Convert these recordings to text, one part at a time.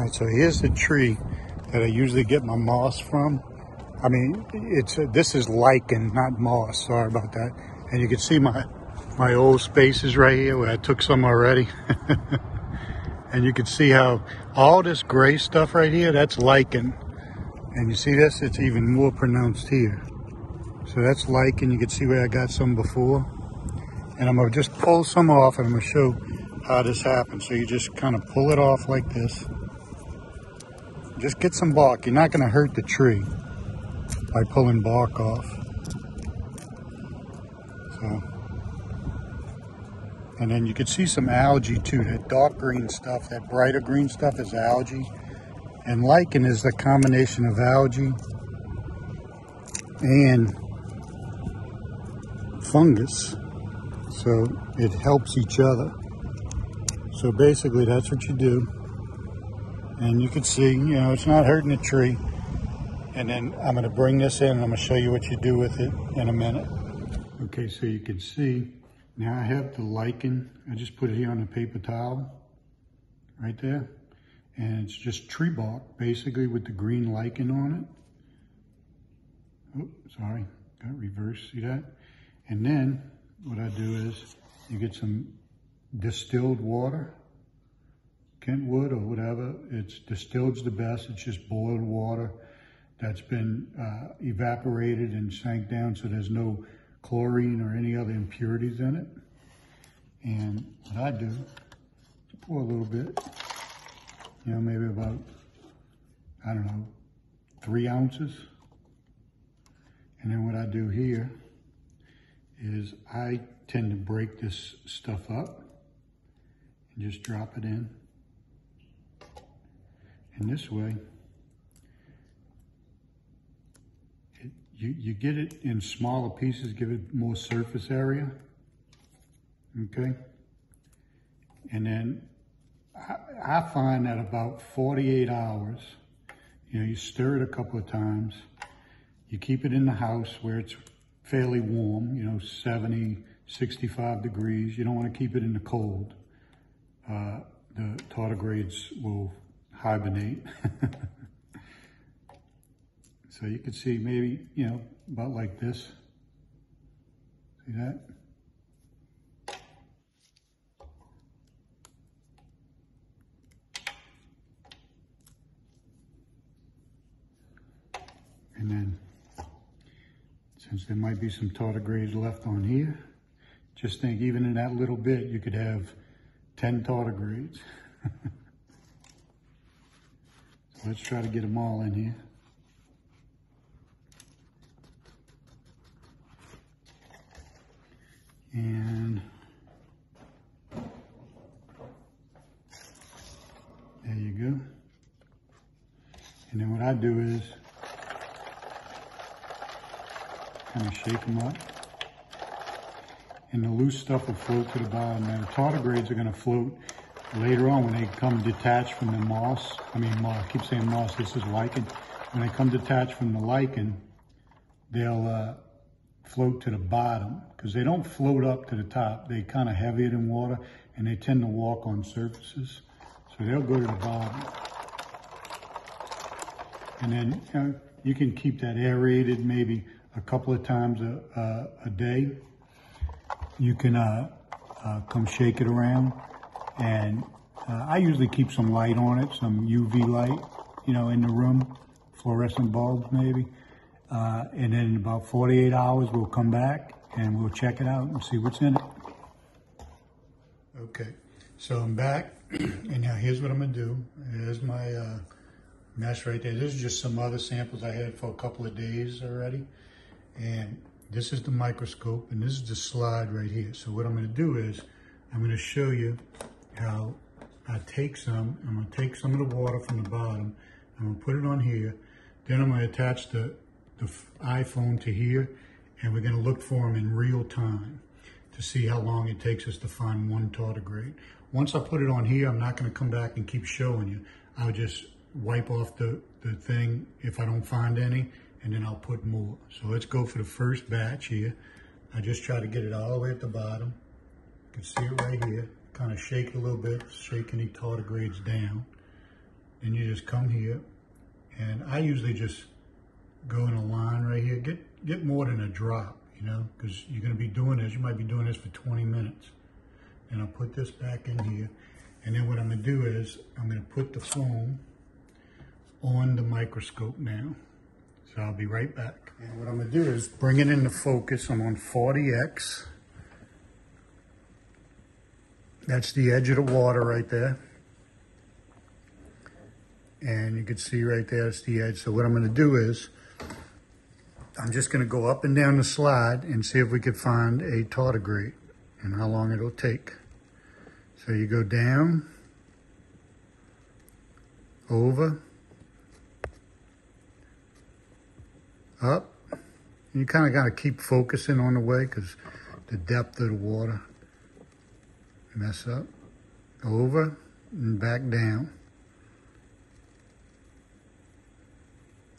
All right, so here's the tree that I usually get my moss from. I mean, it's this is lichen, not moss. Sorry about that. And you can see my my old spaces right here where I took some already. and you can see how all this gray stuff right here, that's lichen. And you see this? It's even more pronounced here. So that's lichen. You can see where I got some before. And I'm gonna just pull some off and I'm gonna show how this happens. So you just kind of pull it off like this. Just get some bark. You're not gonna hurt the tree by pulling bark off. So, and then you can see some algae too. That dark green stuff, that brighter green stuff is algae. And lichen is the combination of algae and fungus. So it helps each other. So basically that's what you do. And you can see, you know, it's not hurting the tree. And then I'm going to bring this in and I'm going to show you what you do with it in a minute. Okay, so you can see now I have the lichen. I just put it here on the paper towel right there. And it's just tree bark basically with the green lichen on it. Oh, sorry, got reverse, see that? And then what I do is you get some distilled water, Kentwood or whatever. It's distilled the best. It's just boiled water that's been uh, evaporated and sank down so there's no chlorine or any other impurities in it. And what I do, is pour a little bit, you know, maybe about, I don't know, three ounces. And then what I do here is I tend to break this stuff up and just drop it in. And this way, it, you, you get it in smaller pieces, give it more surface area, okay? And then I, I find that about 48 hours, you know, you stir it a couple of times, you keep it in the house where it's fairly warm, you know, 70, 65 degrees. You don't want to keep it in the cold. Uh, the tardigrades will hibernate. so you can see maybe, you know, about like this. See that? And then, since there might be some tardigrades left on here, just think even in that little bit, you could have 10 tardigrades. let's try to get them all in here. And there you go. And then what I do is kind of shake them up and the loose stuff will float to the bottom. And the tardigrades are going to float later on when they come detached from the moss. I mean, moss, I keep saying moss, this is lichen. When they come detached from the lichen, they'll uh, float to the bottom because they don't float up to the top. They kind of heavier than water and they tend to walk on surfaces. So they'll go to the bottom. And then you, know, you can keep that aerated maybe a couple of times a, uh, a day you can uh, uh, come shake it around. And uh, I usually keep some light on it, some UV light, you know, in the room, fluorescent bulbs maybe. Uh, and then in about 48 hours, we'll come back and we'll check it out and see what's in it. Okay, so I'm back, and now here's what I'm gonna do. Here's my uh, mesh right there. This is just some other samples I had for a couple of days already. And this is the microscope and this is the slide right here. So what I'm gonna do is, I'm gonna show you how I take some, I'm gonna take some of the water from the bottom, I'm gonna put it on here, then I'm gonna attach the, the iPhone to here, and we're gonna look for them in real time to see how long it takes us to find one tardigrade. Once I put it on here, I'm not gonna come back and keep showing you. I'll just wipe off the, the thing if I don't find any, and then I'll put more. So let's go for the first batch here. I just try to get it all the way at the bottom. You can see it right here. Kind of shake it a little bit, shake any tardigrades down. then you just come here, and I usually just go in a line right here. Get get more than a drop, you know, because you're going to be doing this. You might be doing this for 20 minutes. And I'll put this back in here. And then what I'm going to do is I'm going to put the foam on the microscope now. So I'll be right back. And what I'm going to do is bring it into focus. I'm on 40x. That's the edge of the water right there. And you can see right there, it's the edge. So what I'm going to do is I'm just going to go up and down the slide and see if we could find a tardigrade and how long it'll take. So you go down, over, up. You kind of got to keep focusing on the way because the depth of the water. Mess up, over, and back down.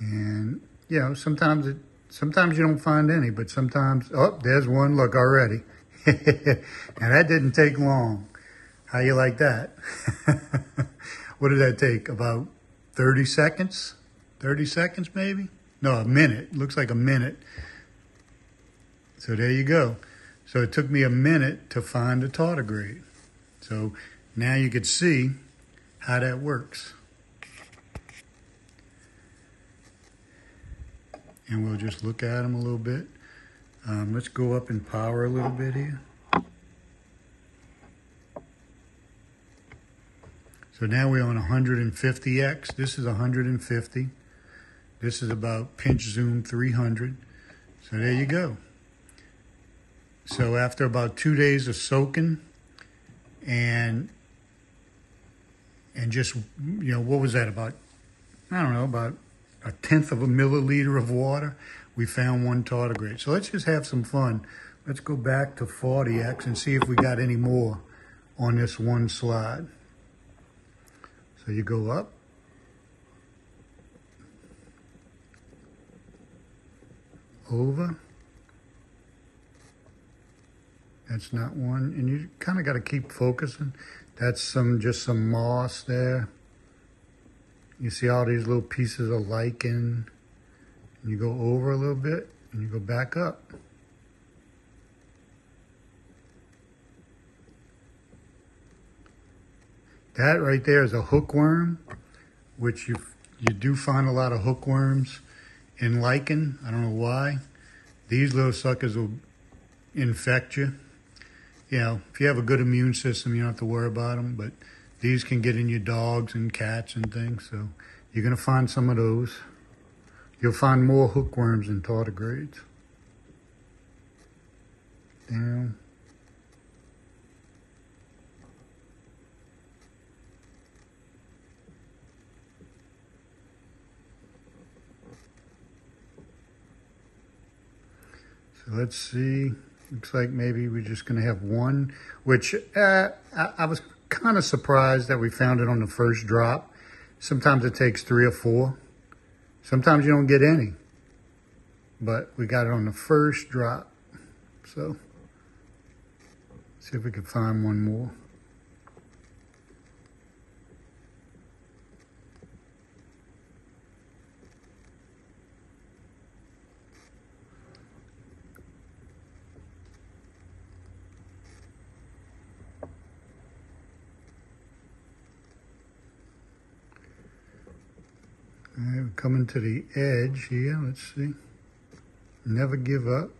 And, you know, sometimes it Sometimes you don't find any, but sometimes, oh, there's one, look, already. and that didn't take long. How you like that? what did that take? About 30 seconds? 30 seconds maybe? No, a minute. Looks like a minute. So there you go. So it took me a minute to find a tardigrade. So now you can see how that works. and we'll just look at them a little bit. Um, let's go up in power a little bit here. So now we're on 150x. This is 150. This is about pinch zoom 300. So there you go. So after about two days of soaking and and just you know what was that about I don't know about a tenth of a milliliter of water, we found one tardigrade. So let's just have some fun. Let's go back to 40x and see if we got any more on this one slide. So you go up. Over. That's not one. And you kind of got to keep focusing. That's some just some moss there. You see all these little pieces of lichen. And you go over a little bit and you go back up. That right there is a hookworm, which you you do find a lot of hookworms in lichen. I don't know why. These little suckers will infect you. You know, if you have a good immune system, you don't have to worry about them. But these can get in your dogs and cats and things, so you're going to find some of those. You'll find more hookworms and tardigrades. Down. So let's see. Looks like maybe we're just going to have one, which uh, I, I was kind of surprised that we found it on the first drop. Sometimes it takes three or four. Sometimes you don't get any. But we got it on the first drop. So, see if we can find one more. Coming to the edge here. Let's see. Never give up.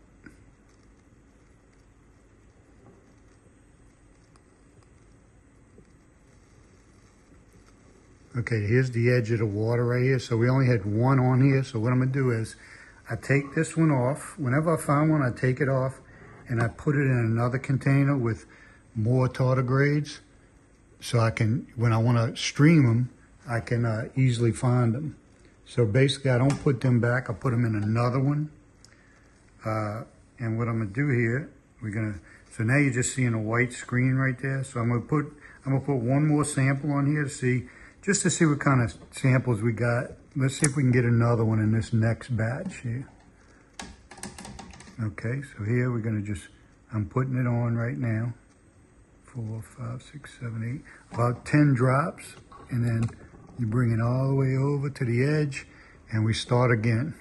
Okay, here's the edge of the water right here. So we only had one on here. So what I'm to do is I take this one off. Whenever I find one, I take it off and I put it in another container with more tardigrades. So I can, when I want to stream them, I can uh, easily find them. So basically, I don't put them back. I put them in another one. Uh, and what I'm gonna do here, we're gonna, so now you're just seeing a white screen right there. So I'm gonna put, I'm gonna put one more sample on here to see, just to see what kind of samples we got. Let's see if we can get another one in this next batch here. Okay, so here we're gonna just, I'm putting it on right now. Four, five, six, seven, eight, about 10 drops. And then You bring it all the way over to the edge and we start again.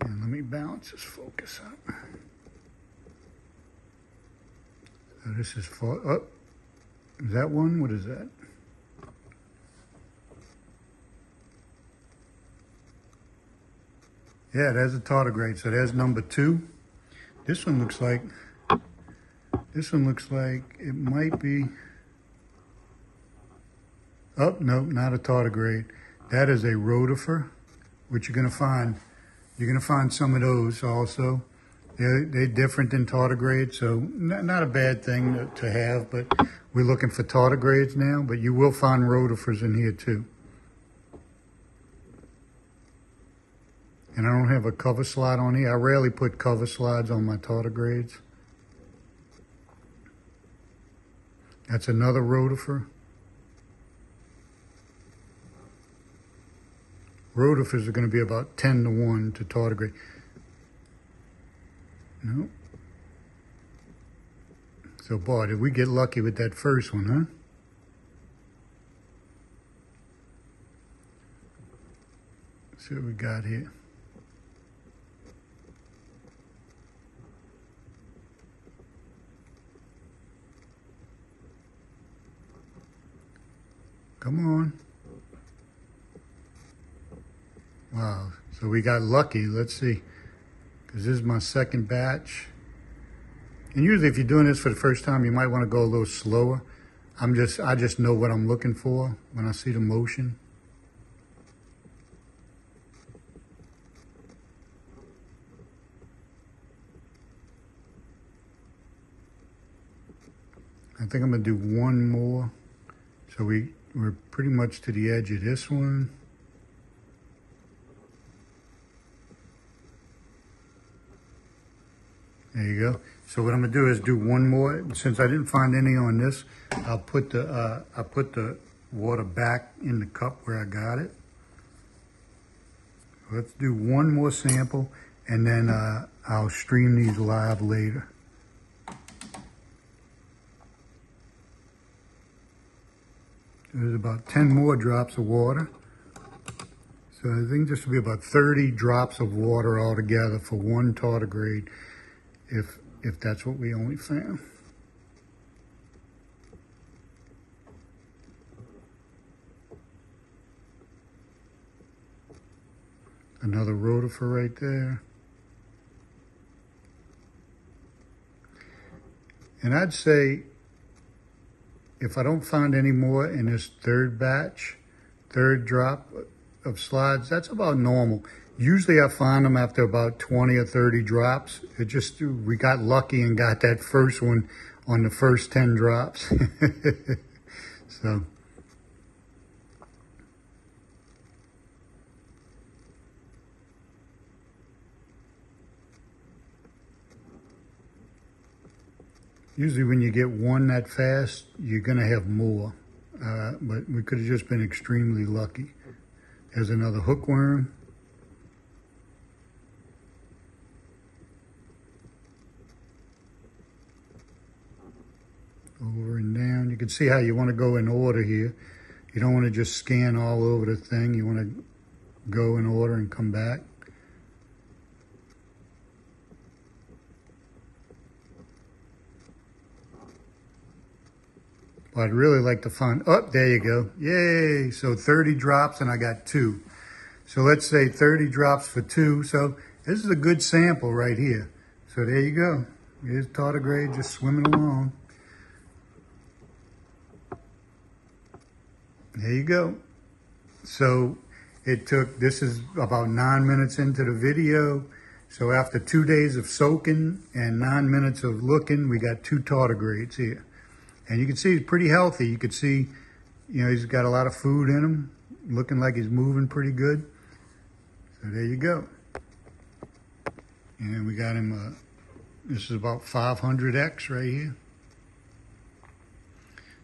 And let me bounce this focus up. So this is for, oh, is that one? What is that? Yeah, there's a tardigrade. So there's number two. This one looks like, this one looks like it might be, oh, no, not a tardigrade. That is a rotifer, which you're going to find, you're going to find some of those also. They're, they're different than tardigrades, so not, not a bad thing to have, but we're looking for tardigrades now, but you will find rotifers in here too. And I don't have a cover slide on here. I rarely put cover slides on my tardigrades. That's another rotifer. Rotifers are going to be about 10 to 1 to tardigrade. No. So, boy, did we get lucky with that first one, huh? See what we got here. Come on. Wow. So we got lucky. Let's see. Because this is my second batch. And usually if you're doing this for the first time, you might want to go a little slower. I'm just, I just know what I'm looking for when I see the motion. I think I'm to do one more. So we we're pretty much to the edge of this one. There you go. So what I'm gonna do is do one more. Since I didn't find any on this, I'll put the uh, I'll put the water back in the cup where I got it. Let's do one more sample, and then uh, I'll stream these live later. There's about 10 more drops of water. So I think this will be about 30 drops of water altogether for one tardigrade, if, if that's what we only found. Another rotifer right there. And I'd say if I don't find any more in this third batch, third drop of slides, that's about normal. Usually I find them after about 20 or 30 drops. It just, we got lucky and got that first one on the first 10 drops. so. Usually when you get one that fast, you're going to have more. Uh, but we could have just been extremely lucky. There's another hookworm. Over and down. You can see how you want to go in order here. You don't want to just scan all over the thing. You want to go in order and come back. But I'd really like to find, oh, there you go. Yay. So 30 drops and I got two. So let's say 30 drops for two. So this is a good sample right here. So there you go. Here's tardigrade just swimming along. There you go. So it took, this is about nine minutes into the video. So after two days of soaking and nine minutes of looking, we got two tardigrades here. And you can see he's pretty healthy. You can see, you know, he's got a lot of food in him, looking like he's moving pretty good. So there you go. And we got him, uh, this is about 500X right here.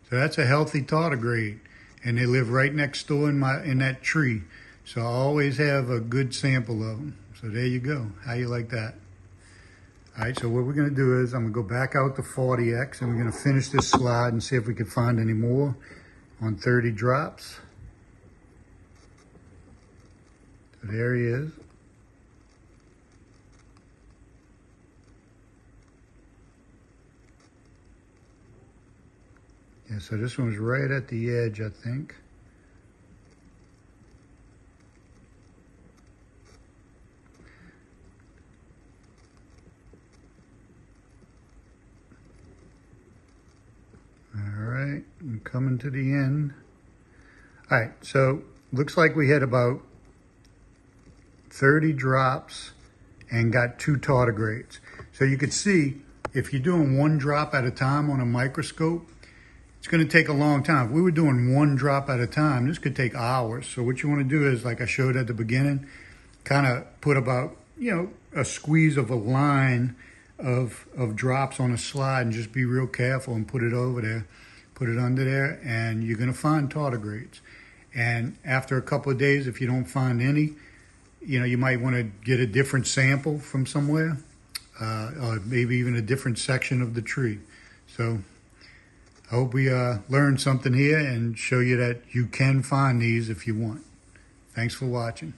So that's a healthy tardigrade. And they live right next door in my in that tree. So I always have a good sample of them. So there you go. How you like that? All right, so what we're gonna do is I'm gonna go back out to 40X and we're gonna finish this slide and see if we can find any more on 30 drops. So there he is. Yeah, so this one's right at the edge, I think. All right, I'm coming to the end. All right, so looks like we had about 30 drops and got two tardigrades. So you could see if you're doing one drop at a time on a microscope, it's going to take a long time. If we were doing one drop at a time, this could take hours. So what you want to do is, like I showed at the beginning, kind of put about, you know, a squeeze of a line of, of drops on a slide and just be real careful and put it over there, put it under there, and you're going to find tardigrades. And after a couple of days, if you don't find any, you know, you might want to get a different sample from somewhere, uh, or maybe even a different section of the tree. So I hope we uh, learned something here and show you that you can find these if you want. Thanks for watching.